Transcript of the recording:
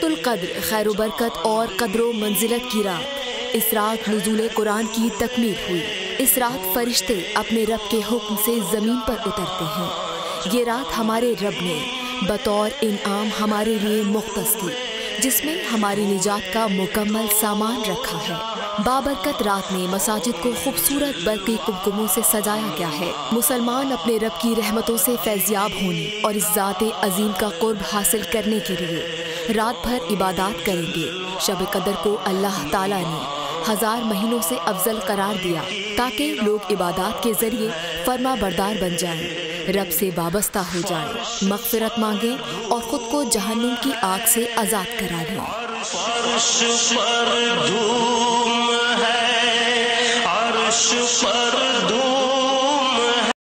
لیلت القدر خیر و برکت اور قدر و منزلت کی رات۔ اس رات نزول قرآن کی تکمیل ہوئی۔ اس رات فرشتے اپنے رب کے حکم سے زمین پر اترتے ہیں۔ یہ رات ہمارے رب نے، بطور انعام ہمارے لیے مختص کی۔ جس میں ہماری نجات کا مکمل سامان رکھا ہے۔ بابرکت رات میں مساجد کو خوبصورت برقی کمکموں سے سجایا گیا ہے۔ مسلمان اپنے رب کی رحمتوں سے فیضیاب ہونے اور اس ذات عظیم کا قرب حاصل کرنے کے لیے رات بھر عبادات کریں گے۔ شب قدر کو اللہ تعالیٰ نے ہزار مہینوں سے افضل قرار دیا تاکہ لوگ عبادات کے ذریعے فرما بردار بن جائیں۔ رب سے وابستہ ہو جائیں۔ مغفرت مانگیں اور خود کو جہنم کی آگ سے آزاد کرا دیں۔